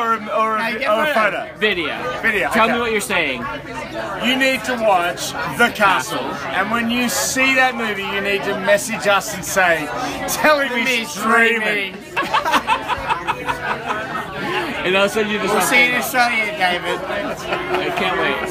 or a, or a, or a photo. Video. Video, Tell okay. me what you're saying. You need to watch The Castle. And when you see that movie, you need to message us and say, tell me he's dreaming. And I'll send you the. We'll see you in Australia, David. I can't wait.